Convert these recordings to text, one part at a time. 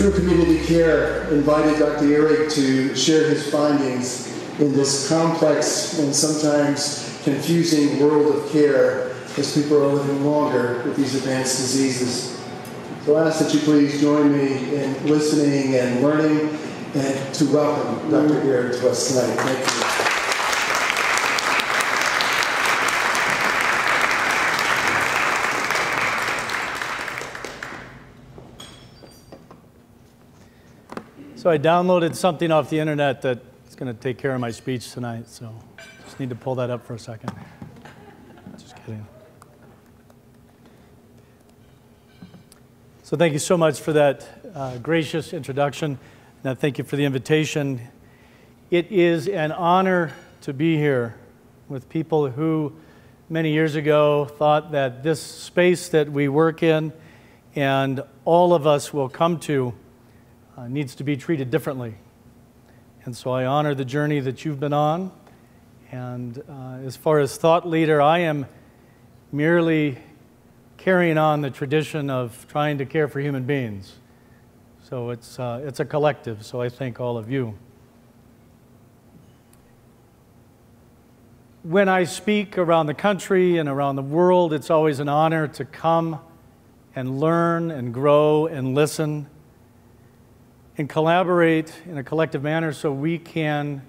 TRU Community Care invited Dr. Ihrig to share his findings in this complex and sometimes confusing world of care as people are living longer with these advanced diseases. So I ask that you please join me in listening and learning and to welcome Dr. Ihrig to us tonight. Thank you. So I downloaded something off the internet that's going to take care of my speech tonight. So just need to pull that up for a second. Just kidding. So thank you so much for that uh, gracious introduction. And thank you for the invitation. It is an honor to be here with people who many years ago thought that this space that we work in and all of us will come to uh, needs to be treated differently. And so I honor the journey that you've been on. And uh, as far as thought leader, I am merely carrying on the tradition of trying to care for human beings. So it's, uh, it's a collective, so I thank all of you. When I speak around the country and around the world, it's always an honor to come and learn and grow and listen and collaborate in a collective manner so we can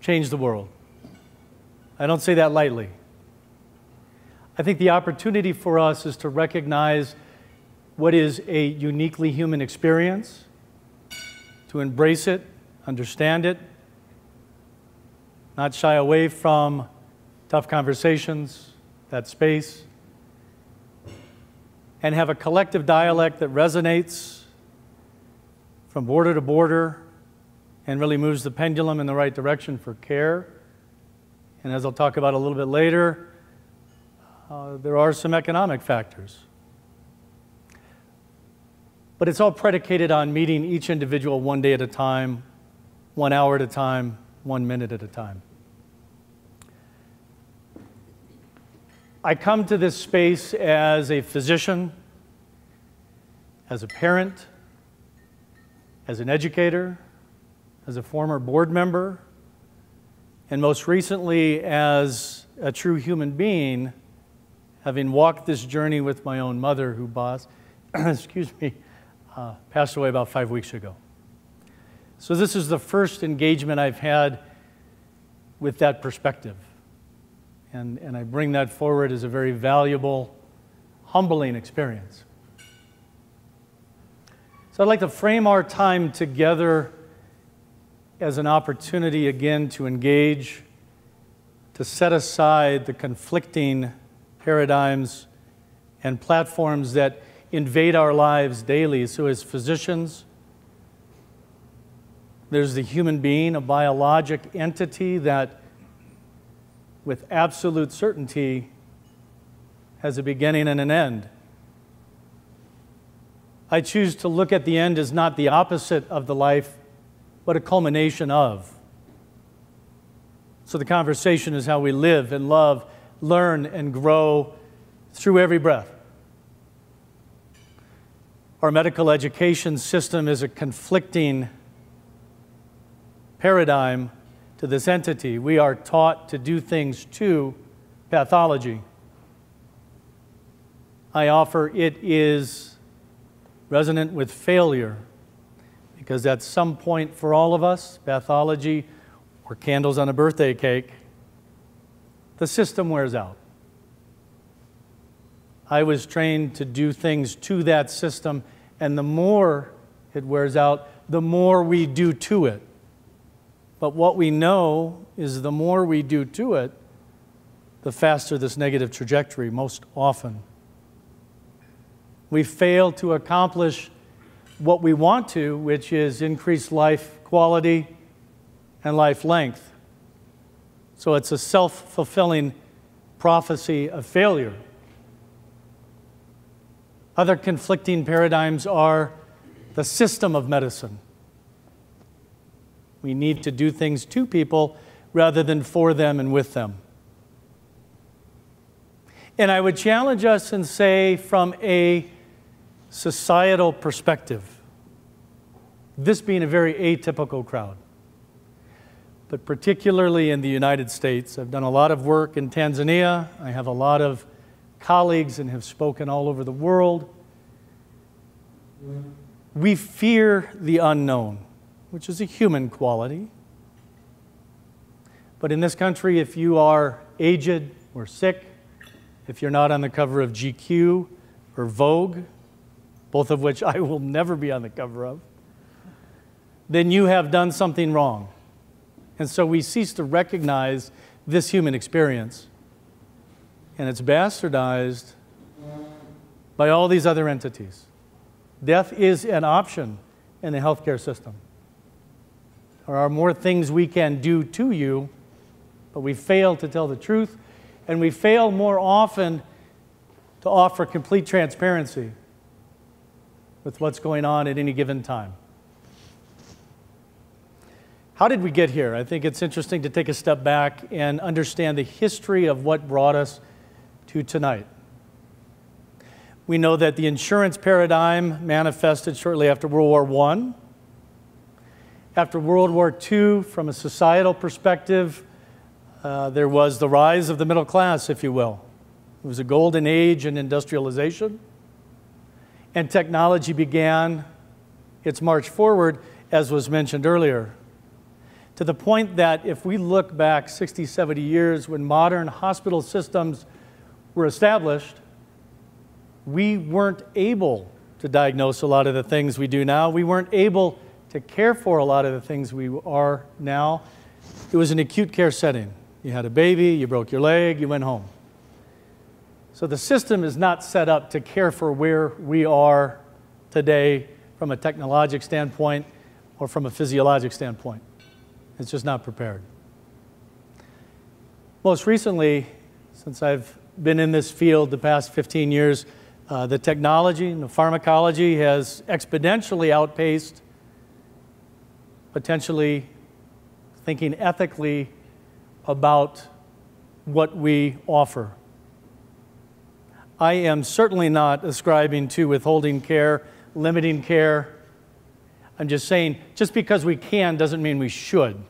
change the world. I don't say that lightly. I think the opportunity for us is to recognize what is a uniquely human experience, to embrace it, understand it, not shy away from tough conversations, that space, and have a collective dialect that resonates from border to border and really moves the pendulum in the right direction for care. And as I'll talk about a little bit later, uh, there are some economic factors. But it's all predicated on meeting each individual one day at a time, one hour at a time, one minute at a time. I come to this space as a physician, as a parent, as an educator, as a former board member, and most recently as a true human being, having walked this journey with my own mother, who boss, excuse me, uh, passed away about five weeks ago. So this is the first engagement I've had with that perspective. And, and I bring that forward as a very valuable, humbling experience. So I'd like to frame our time together as an opportunity again to engage, to set aside the conflicting paradigms and platforms that invade our lives daily. So, as physicians, there's the human being, a biologic entity that, with absolute certainty, has a beginning and an end. I choose to look at the end as not the opposite of the life, but a culmination of. So the conversation is how we live and love, learn, and grow through every breath. Our medical education system is a conflicting paradigm to this entity. We are taught to do things to pathology. I offer it is resonant with failure, because at some point for all of us, pathology or candles on a birthday cake, the system wears out. I was trained to do things to that system, and the more it wears out, the more we do to it. But what we know is the more we do to it, the faster this negative trajectory most often we fail to accomplish what we want to, which is increase life quality and life length. So it's a self fulfilling prophecy of failure. Other conflicting paradigms are the system of medicine. We need to do things to people rather than for them and with them. And I would challenge us and say, from a societal perspective. this being a very atypical crowd. But particularly in the United States, I've done a lot of work in Tanzania. I have a lot of colleagues and have spoken all over the world. We fear the unknown, which is a human quality. But in this country, if you are aged or sick, if you're not on the cover of GQ or Vogue, both of which I will never be on the cover of, then you have done something wrong. And so we cease to recognize this human experience. And it's bastardized by all these other entities. Death is an option in the healthcare system. There are more things we can do to you, but we fail to tell the truth, and we fail more often to offer complete transparency with what's going on at any given time. How did we get here? I think it's interesting to take a step back and understand the history of what brought us to tonight. We know that the insurance paradigm manifested shortly after World War I. After World War II, from a societal perspective, uh, there was the rise of the middle class, if you will. It was a golden age in industrialization, and technology began its march forward, as was mentioned earlier to the point that if we look back 60, 70 years when modern hospital systems were established, we weren't able to diagnose a lot of the things we do now. We weren't able to care for a lot of the things we are now. It was an acute care setting. You had a baby, you broke your leg, you went home. So the system is not set up to care for where we are today from a technologic standpoint or from a physiologic standpoint. It's just not prepared. Most recently, since I've been in this field the past 15 years, uh, the technology and the pharmacology has exponentially outpaced potentially thinking ethically about what we offer. I am certainly not ascribing to withholding care, limiting care, I'm just saying, just because we can doesn't mean we should.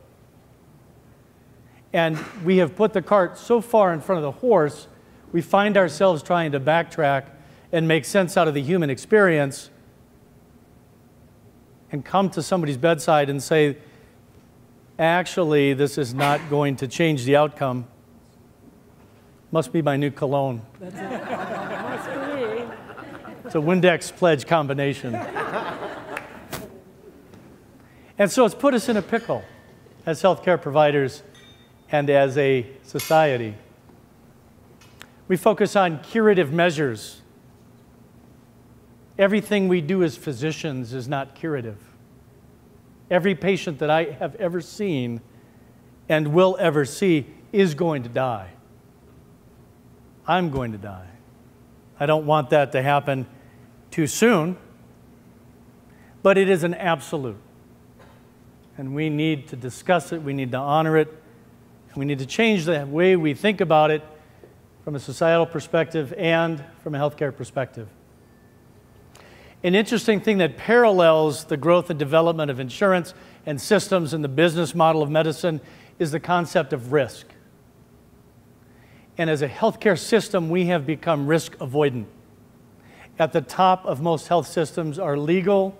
And we have put the cart so far in front of the horse, we find ourselves trying to backtrack and make sense out of the human experience and come to somebody's bedside and say, actually, this is not going to change the outcome. Must be my new cologne. That's it. Must be. It's a Windex pledge combination. And so it's put us in a pickle as healthcare providers and as a society. We focus on curative measures. Everything we do as physicians is not curative. Every patient that I have ever seen and will ever see is going to die. I'm going to die. I don't want that to happen too soon, but it is an absolute and we need to discuss it, we need to honor it, and we need to change the way we think about it from a societal perspective and from a healthcare perspective. An interesting thing that parallels the growth and development of insurance and systems in the business model of medicine is the concept of risk. And as a healthcare system, we have become risk avoidant. At the top of most health systems are legal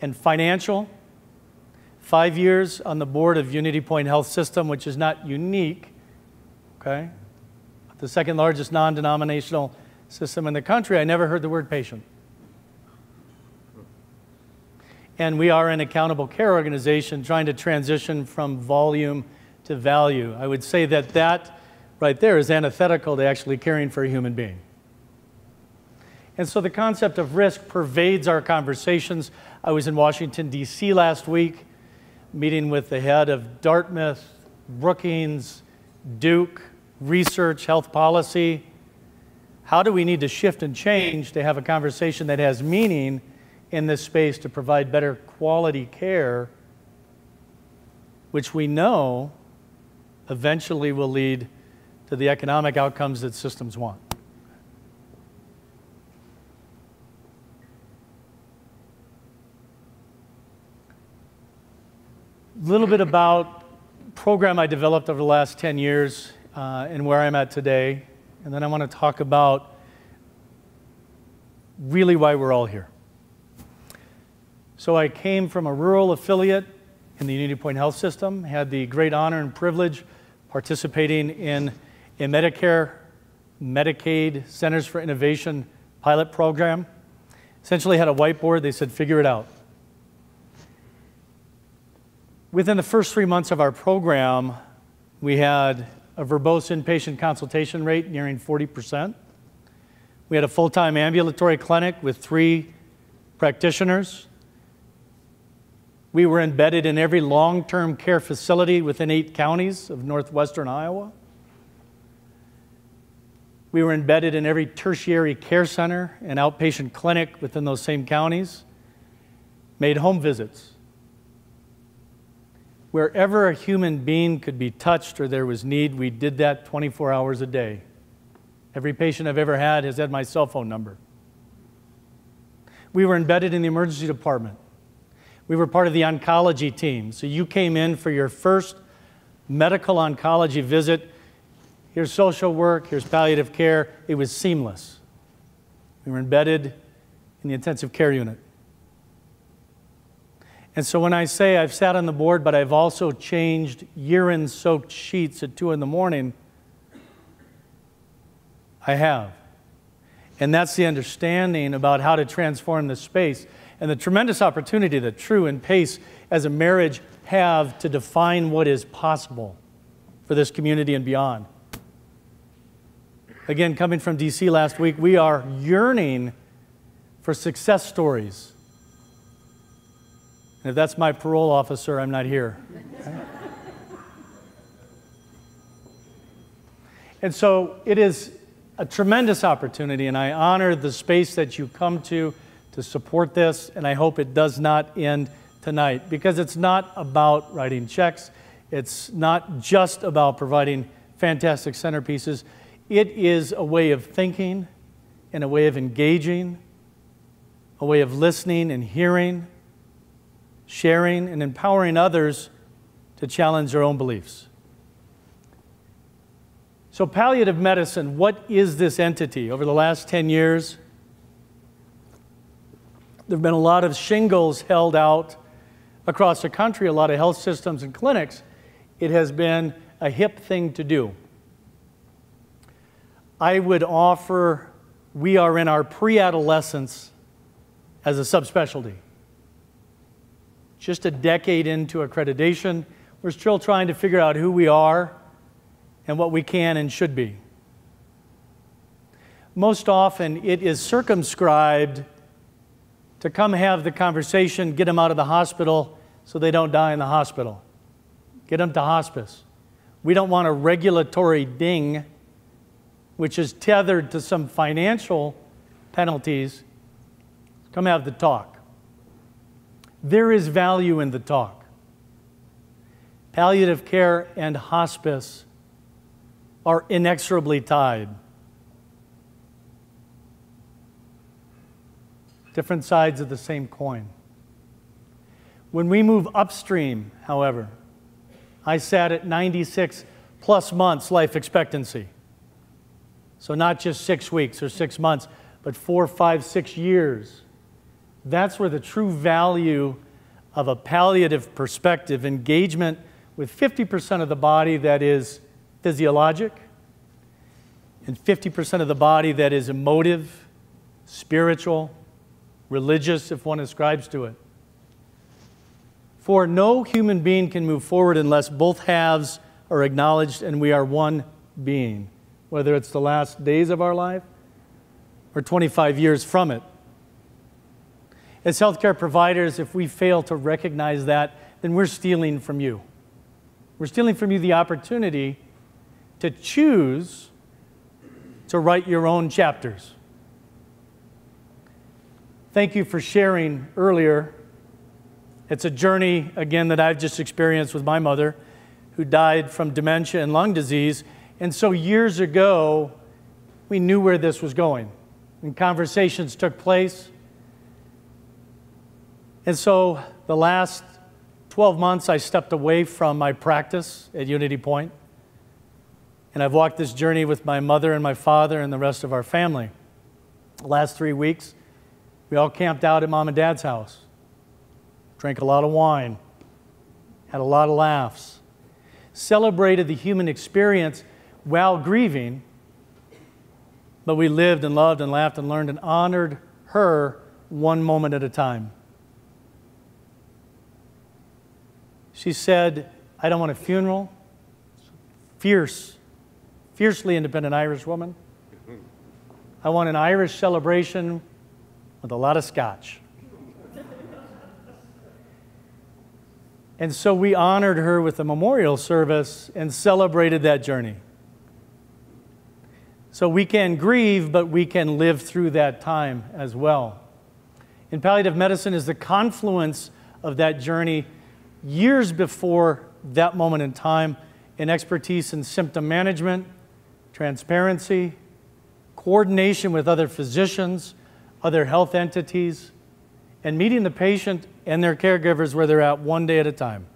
and financial Five years on the board of Unity Point Health System, which is not unique, okay? The second largest non denominational system in the country, I never heard the word patient. And we are an accountable care organization trying to transition from volume to value. I would say that that right there is antithetical to actually caring for a human being. And so the concept of risk pervades our conversations. I was in Washington, D.C. last week meeting with the head of Dartmouth, Brookings, Duke, research, health policy. How do we need to shift and change to have a conversation that has meaning in this space to provide better quality care, which we know eventually will lead to the economic outcomes that systems want? Little bit about program I developed over the last 10 years uh, and where I'm at today. And then I want to talk about really why we're all here. So I came from a rural affiliate in the Unity Point Health System, had the great honor and privilege participating in a Medicare, Medicaid Centers for Innovation pilot program. Essentially had a whiteboard, they said, figure it out. Within the first three months of our program, we had a verbose inpatient consultation rate nearing 40%. We had a full time ambulatory clinic with three practitioners. We were embedded in every long term care facility within eight counties of northwestern Iowa. We were embedded in every tertiary care center and outpatient clinic within those same counties, made home visits. Wherever a human being could be touched or there was need, we did that 24 hours a day. Every patient I've ever had has had my cell phone number. We were embedded in the emergency department. We were part of the oncology team. So you came in for your first medical oncology visit. Here's social work, here's palliative care. It was seamless. We were embedded in the intensive care unit. And so when I say I've sat on the board, but I've also changed urine soaked sheets at 2 in the morning, I have. And that's the understanding about how to transform the space and the tremendous opportunity that TRU and Pace as a marriage have to define what is possible for this community and beyond. Again, coming from DC last week, we are yearning for success stories. And if that's my parole officer, I'm not here. and so it is a tremendous opportunity, and I honor the space that you come to to support this, and I hope it does not end tonight because it's not about writing checks. It's not just about providing fantastic centerpieces. It is a way of thinking and a way of engaging, a way of listening and hearing, sharing, and empowering others to challenge their own beliefs. So, palliative medicine, what is this entity? Over the last 10 years, there have been a lot of shingles held out across the country, a lot of health systems and clinics. It has been a hip thing to do. I would offer we are in our pre adolescence as a subspecialty. Just a decade into accreditation, we're still trying to figure out who we are and what we can and should be. Most often, it is circumscribed to come have the conversation, get them out of the hospital so they don't die in the hospital, get them to hospice. We don't want a regulatory ding, which is tethered to some financial penalties. Come have the talk. There is value in the talk. Palliative care and hospice are inexorably tied. different sides of the same coin. When we move upstream, however, I sat at 96 plus months life expectancy. So, not just six weeks or six months, but four, five, six years. That's where the true value of a palliative perspective, engagement with 50% of the body that is physiologic, and 50% of the body that is emotive, spiritual, religious if one ascribes to it. For no human being can move forward unless both halves are acknowledged and we are one being, whether it's the last days of our life or 25 years from it. As healthcare providers, if we fail to recognize that, then we're stealing from you. We're stealing from you the opportunity to choose to write your own chapters. Thank you for sharing earlier. It's a journey, again, that I've just experienced with my mother, who died from dementia and lung disease. And so years ago, we knew where this was going, and conversations took place. And so the last 12 months, I stepped away from my practice at Unity Point, and I've walked this journey with my mother and my father and the rest of our family. The last three weeks, we all camped out at mom and dad's house, drank a lot of wine, had a lot of laughs, celebrated the human experience while grieving, but we lived and loved and laughed and learned and honored her one moment at a time. She said, I don't want a funeral. Fierce, fiercely independent Irish woman. I want an Irish celebration with a lot of scotch. And so we honored her with a memorial service and celebrated that journey. So we can grieve, but we can live through that time as well. In palliative medicine is the confluence of that journey years before that moment in time in expertise in symptom management, transparency, coordination with other physicians, other health entities, and meeting the patient and their caregivers where they're at one day at a time.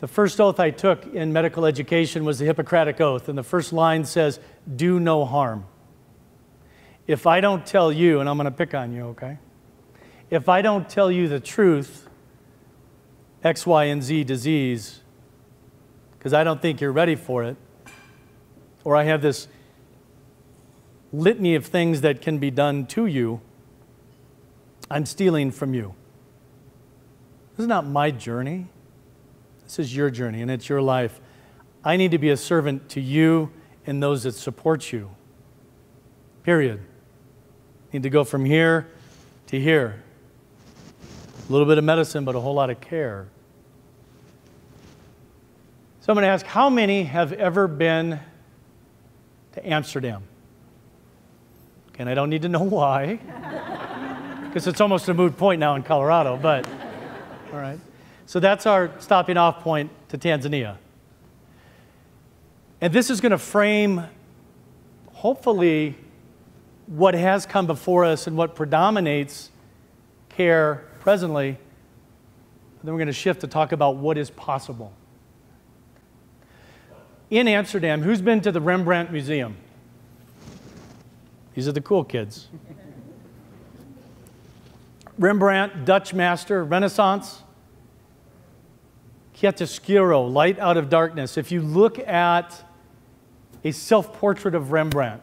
The first oath I took in medical education was the Hippocratic Oath, and the first line says, Do no harm. If I don't tell you, and I'm going to pick on you, okay? If I don't tell you the truth, X, Y, and Z disease, because I don't think you're ready for it, or I have this litany of things that can be done to you, I'm stealing from you. This is not my journey. This is your journey and it's your life. I need to be a servant to you and those that support you. Period. Need to go from here to here. A little bit of medicine, but a whole lot of care. So I'm going to ask how many have ever been to Amsterdam? And I don't need to know why because it's almost a moot point now in Colorado, but all right. So that's our stopping off point to Tanzania. And this is going to frame, hopefully, what has come before us and what predominates care presently. And then we're going to shift to talk about what is possible. In Amsterdam, who's been to the Rembrandt Museum? These are the cool kids. Rembrandt, Dutch master, Renaissance. Chiaroscuro, light out of darkness. If you look at a self portrait of Rembrandt,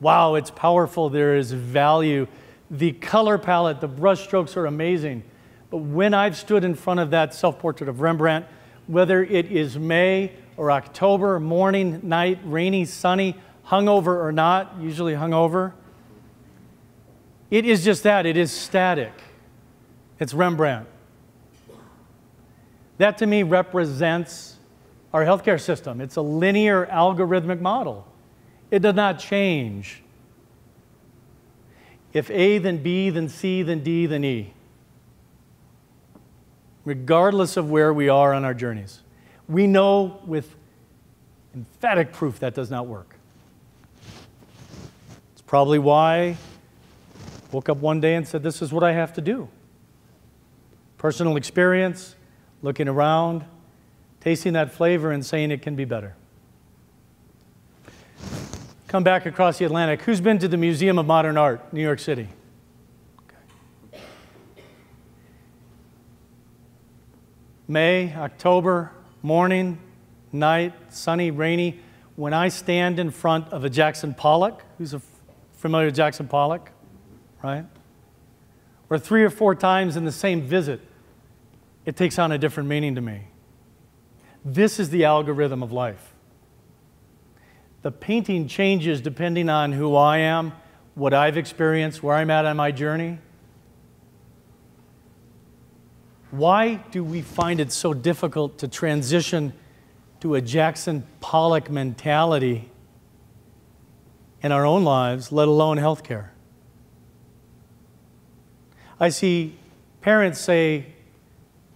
wow, it's powerful. There is value. The color palette, the brushstrokes are amazing. But when I've stood in front of that self portrait of Rembrandt, whether it is May or October, morning, night, rainy, sunny, hungover or not, usually hungover, it is just that, it is static. It's Rembrandt. That to me represents our healthcare system. It's a linear algorithmic model, it does not change. If A, then B, then C, then D, then E. Regardless of where we are on our journeys. We know with emphatic proof that does not work. It's probably why I Woke up one day and said, This is what I have to do. Personal experience, looking around, tasting that flavor, and saying it can be better. Come back across the Atlantic. Who's been to the Museum of Modern Art, New York City? May, October, morning, night, sunny, rainy. When I stand in front of a Jackson Pollock, who's a familiar Jackson Pollock? right? Or three or four times in the same visit, it takes on a different meaning to me. This is the algorithm of life. The painting changes depending on who I am, what I've experienced, where I'm at on my journey. Why do we find it so difficult to transition to a Jackson Pollock mentality in our own lives, let alone healthcare? I see parents say,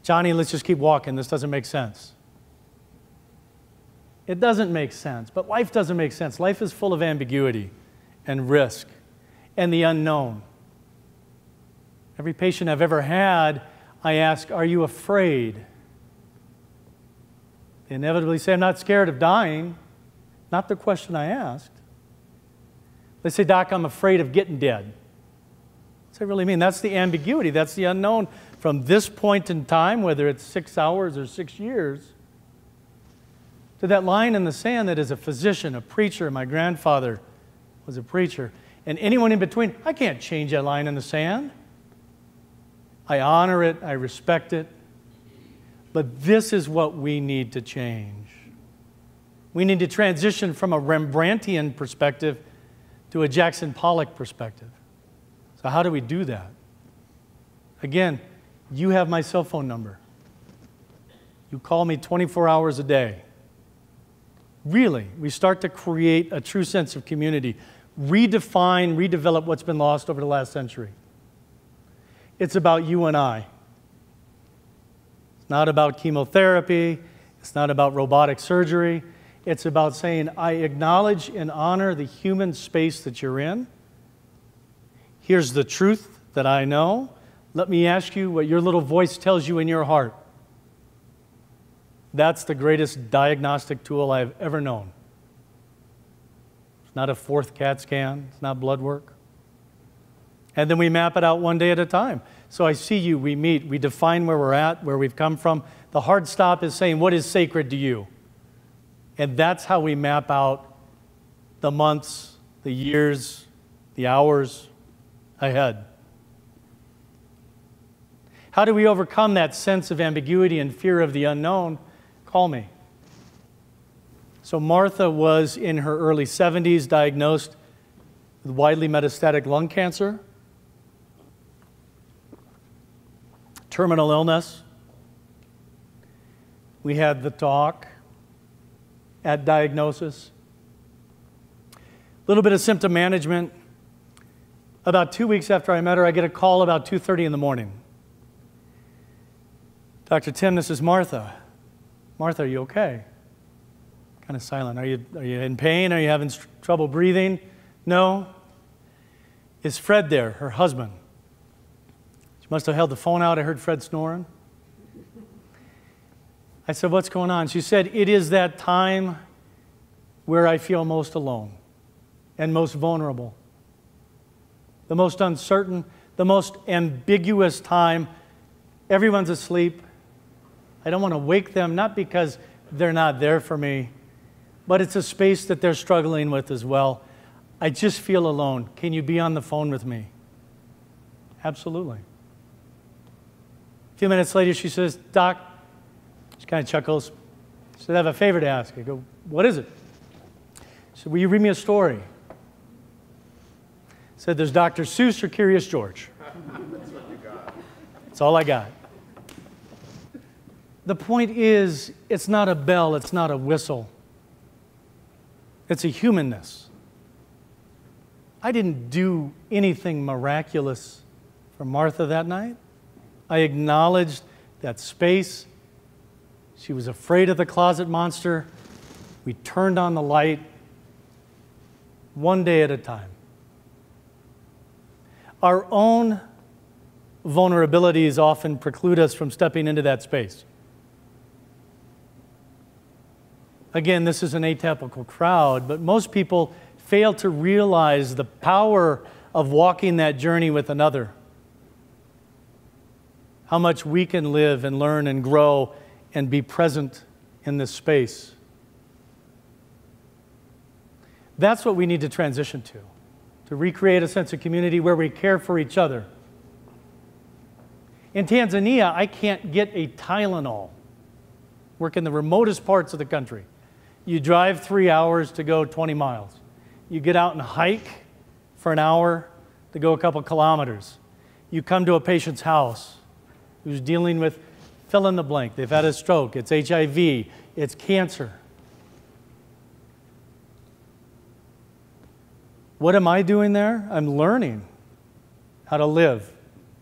Johnny, let's just keep walking. This doesn't make sense. It doesn't make sense, but life doesn't make sense. Life is full of ambiguity and risk and the unknown. Every patient I've ever had, I ask, Are you afraid? They inevitably say, I'm not scared of dying. Not the question I asked. They say, Doc, I'm afraid of getting dead. What's that really mean? That's the ambiguity, that's the unknown. From this point in time, whether it's six hours or six years, to that line in the sand that is a physician, a preacher, my grandfather was a preacher, and anyone in between, I can't change that line in the sand. I honor it, I respect it. But this is what we need to change. We need to transition from a Rembrandtian perspective to a Jackson Pollock perspective. So, how do we do that? Again, you have my cell phone number. You call me 24 hours a day. Really, we start to create a true sense of community, redefine, redevelop what's been lost over the last century. It's about you and I. It's not about chemotherapy, it's not about robotic surgery. It's about saying, I acknowledge and honor the human space that you're in. Here's the truth that I know. Let me ask you what your little voice tells you in your heart. That's the greatest diagnostic tool I've ever known. It's not a fourth CAT scan, it's not blood work. And then we map it out one day at a time. So I see you, we meet, we define where we're at, where we've come from. The hard stop is saying, What is sacred to you? And that's how we map out the months, the years, the hours ahead. How do we overcome that sense of ambiguity and fear of the unknown? Call me. So, Martha was in her early 70s, diagnosed with widely metastatic lung cancer, terminal illness. We had the talk at diagnosis. A little bit of symptom management. About two weeks after I met her, I get a call about 2:30 in the morning. Dr. Tim, this is Martha. Martha, are you okay? Kind of silent. Are you, are you in pain? Are you having trouble breathing? No. Is Fred there, her husband? Must have held the phone out. I heard Fred snoring. I said, What's going on? She said, It is that time where I feel most alone and most vulnerable, the most uncertain, the most ambiguous time. Everyone's asleep. I don't want to wake them, not because they're not there for me, but it's a space that they're struggling with as well. I just feel alone. Can you be on the phone with me? Absolutely. Few minutes later, she says, Doc, she kind of chuckles. She said, I have a favor to ask. I go, What is it? She said, Will you read me a story? I said, There's Dr. Seuss or Curious George. That's what you got. That's all I got. The point is, it's not a bell, it's not a whistle, it's a humanness. I didn't do anything miraculous for Martha that night. I acknowledged that space she was afraid of the closet monster. We turned on the light one day at a time. Our own vulnerabilities often preclude us from stepping into that space. Again, this is an atypical crowd, but most people fail to realize the power of walking that journey with another. How much we can live and learn and grow and be present in this space. That's what we need to transition to, to recreate a sense of community where we care for each other. In Tanzania, I can't get a Tylenol. Work in the remotest parts of the country. You drive three hours to go 20 miles. You get out and hike for an hour to go a couple kilometers. You come to a patient's house who's dealing with fill in the blank. They've had a stroke, it's HIV, it's cancer. What am I doing there? I'm learning how to live,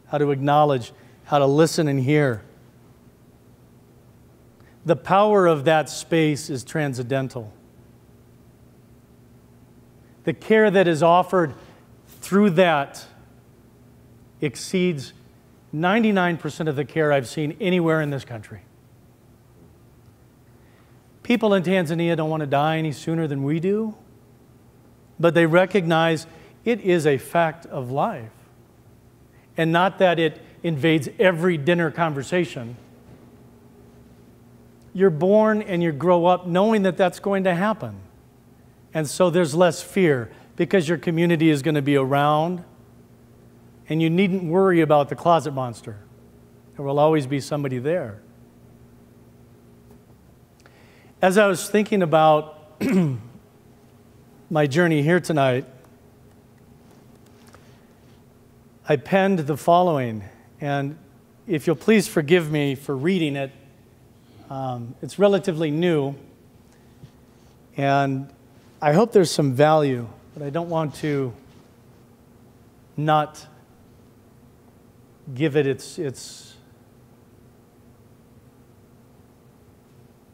how to acknowledge, how to listen and hear. The power of that space is transcendental. The care that is offered through that exceeds 99% of the care I've seen anywhere in this country. People in Tanzania don't want to die any sooner than we do, but they recognize it is a fact of life. And not that it invades every dinner conversation. You're born and you grow up knowing that that's going to happen. And so there's less fear because your community is going to be around and you needn't worry about the closet monster. There will always be somebody there. As I was thinking about my journey here tonight, I penned the following, and if you'll please forgive me for reading it, um, it's relatively new, and I hope there's some value, but I don't want to not give it its, its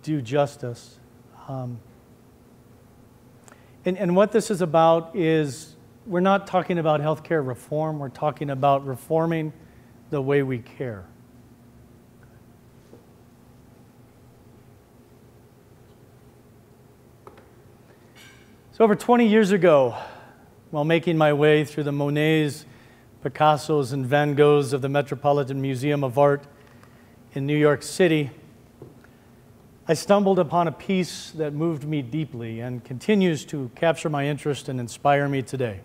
due justice. Um, and, and what this is about is we're not talking about healthcare reform, we're talking about reforming the way we care. So, over 20 years ago, while making my way through the Monets Picassos and Van Goghs of the Metropolitan Museum of Art in New York City, I stumbled upon a piece that moved me deeply and continues to capture my interest and inspire me today.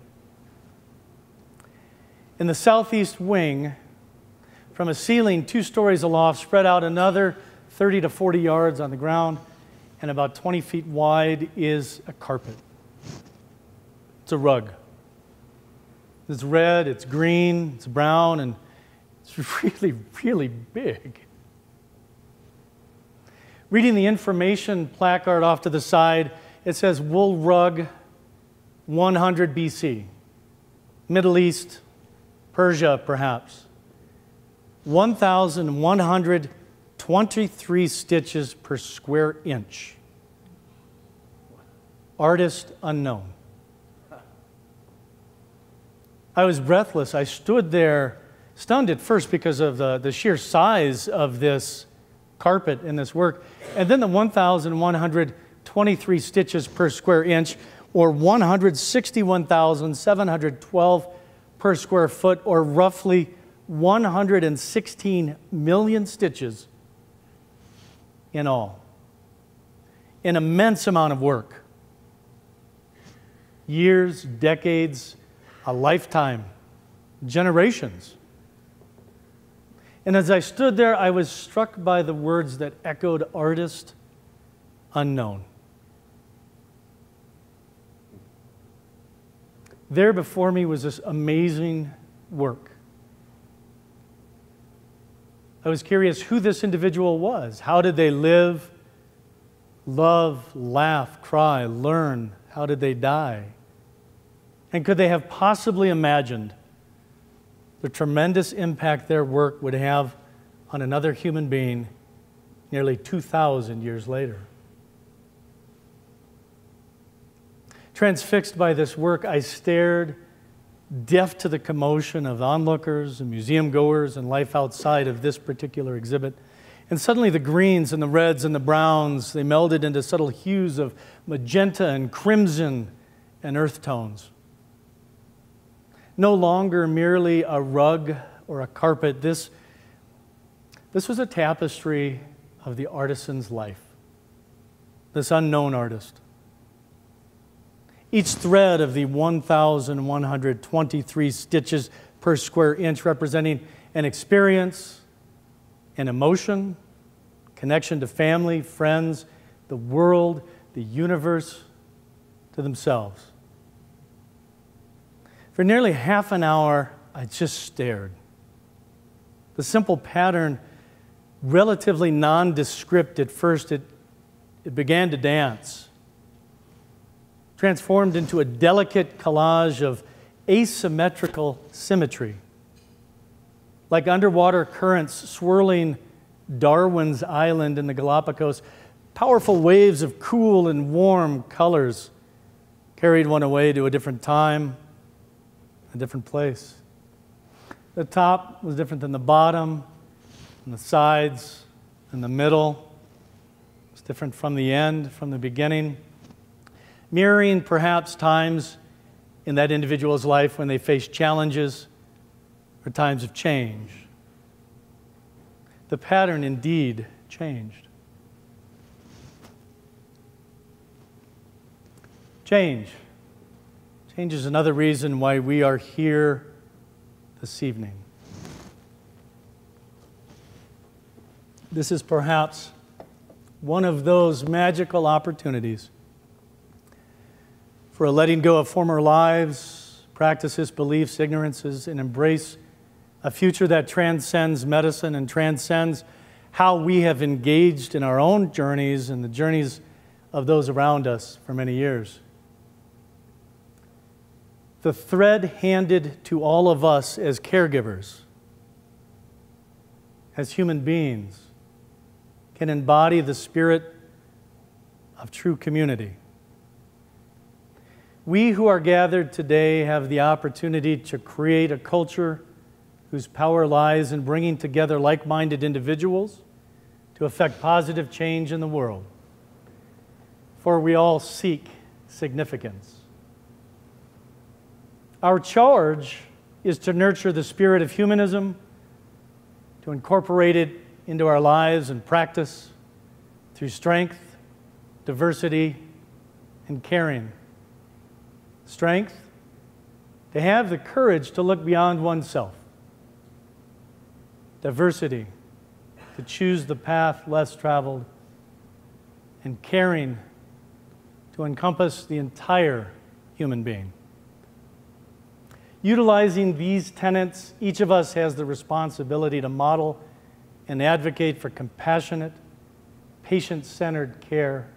In the southeast wing, from a ceiling two stories aloft, spread out another 30 to 40 yards on the ground and about 20 feet wide, is a carpet. It's a rug. It's red, it's green, it's brown, and it's really, really big. Reading the information placard off to the side, it says wool rug 100 BC, Middle East, Persia perhaps. 1,123 stitches per square inch. Artist unknown. I was breathless. I stood there, stunned at first because of the, the sheer size of this carpet and this work, and then the 1,123 stitches per square inch, or 161,712 per square foot, or roughly 116 million stitches in all. An immense amount of work. Years, decades, a lifetime, generations. And as I stood there, I was struck by the words that echoed artist unknown. There before me was this amazing work. I was curious who this individual was. How did they live, love, laugh, cry, learn? How did they die? And could they have possibly imagined the tremendous impact their work would have on another human being nearly 2,000 years later? Transfixed by this work, I stared, deaf to the commotion of onlookers and museum goers and life outside of this particular exhibit. And suddenly the greens and the reds and the browns, they melded into subtle hues of magenta and crimson and earth tones no longer merely a rug or a carpet. This, this was a tapestry of the artisan's life, this unknown artist. Each thread of the 1,123 stitches per square inch representing an experience, an emotion, connection to family, friends, the world, the universe, to themselves. For nearly half an hour, I just stared. The simple pattern, relatively nondescript at first, it, it began to dance, transformed into a delicate collage of asymmetrical symmetry, like underwater currents swirling Darwin's Island in the Galapagos. Powerful waves of cool and warm colors carried one away to a different time a different place. The top was different than the bottom, and the sides, and the middle. was different from the end, from the beginning. Mirroring perhaps times in that individual's life when they face challenges or times of change. The pattern indeed changed. Change. Change is another reason why we are here this evening. This is perhaps one of those magical opportunities for a letting go of former lives, practices, beliefs, ignorances, and embrace a future that transcends medicine and transcends how we have engaged in our own journeys and the journeys of those around us for many years the thread handed to all of us as caregivers, as human beings, can embody the spirit of true community. We who are gathered today have the opportunity to create a culture whose power lies in bringing together like minded individuals to effect positive change in the world. For we all seek significance. Our charge is to nurture the spirit of humanism, to incorporate it into our lives and practice through strength, diversity, and caring. Strength, to have the courage to look beyond oneself. Diversity, to choose the path less traveled. And caring, to encompass the entire human being. Utilizing these tenets, each of us has the responsibility to model and advocate for compassionate, patient centered care.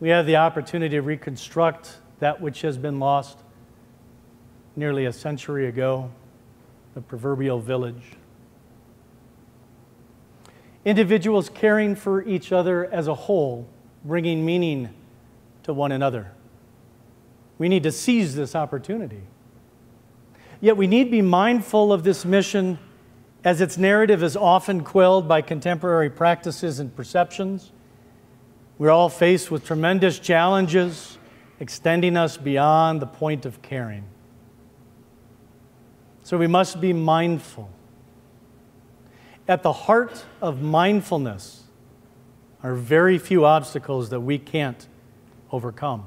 We have the opportunity to reconstruct that which has been lost nearly a century ago, the proverbial village. Individuals caring for each other as a whole, bringing meaning to one another. We need to seize this opportunity. Yet we need be mindful of this mission as its narrative is often quelled by contemporary practices and perceptions. We're all faced with tremendous challenges extending us beyond the point of caring. So we must be mindful. At the heart of mindfulness are very few obstacles that we can't overcome.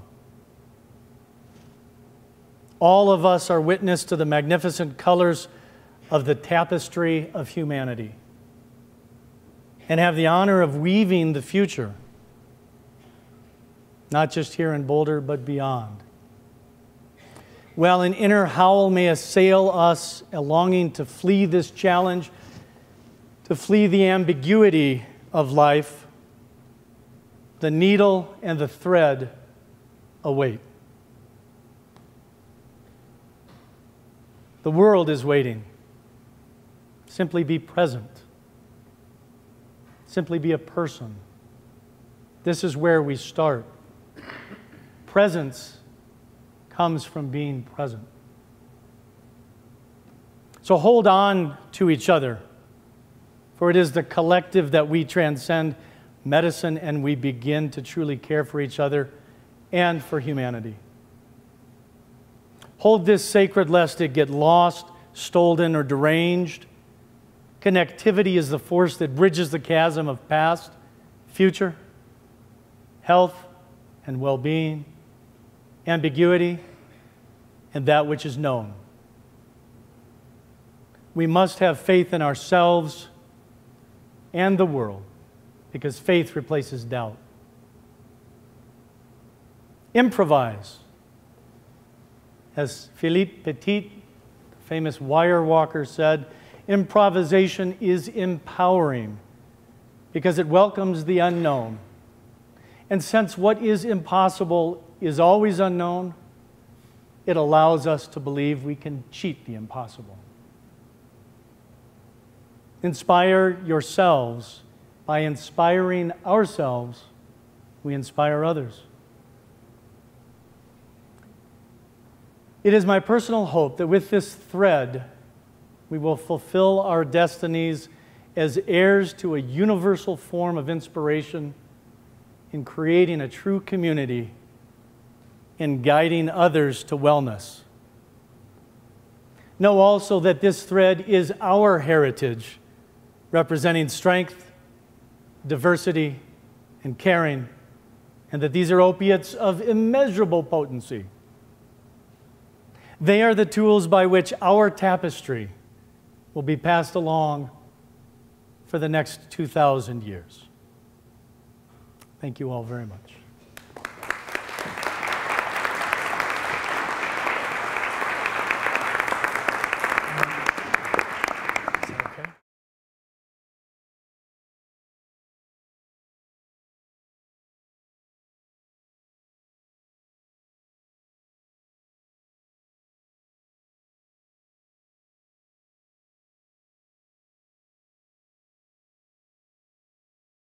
All of us are witness to the magnificent colors of the tapestry of humanity and have the honor of weaving the future, not just here in Boulder, but beyond. While an inner howl may assail us, a longing to flee this challenge, to flee the ambiguity of life, the needle and the thread await. The world is waiting. Simply be present. Simply be a person. This is where we start. Presence comes from being present. So hold on to each other, for it is the collective that we transcend medicine and we begin to truly care for each other and for humanity. Hold this sacred lest it get lost, stolen, or deranged. Connectivity is the force that bridges the chasm of past, future, health, and well being, ambiguity, and that which is known. We must have faith in ourselves and the world because faith replaces doubt. Improvise as Philippe Petit, the famous wire walker, said, improvisation is empowering because it welcomes the unknown. And since what is impossible is always unknown, it allows us to believe we can cheat the impossible. Inspire yourselves. By inspiring ourselves, we inspire others. It is my personal hope that with this thread we will fulfill our destinies as heirs to a universal form of inspiration in creating a true community and guiding others to wellness. Know also that this thread is our heritage, representing strength, diversity, and caring, and that these are opiates of immeasurable potency. They are the tools by which our tapestry will be passed along for the next 2,000 years. Thank you all very much.